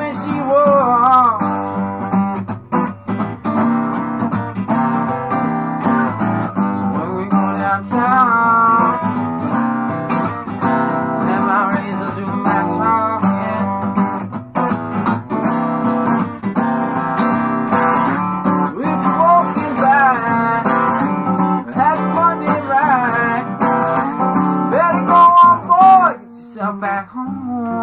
when she walks. So when we go downtown, have my razor do my talking. We're walking by, have money right, better go on board, get yourself back home.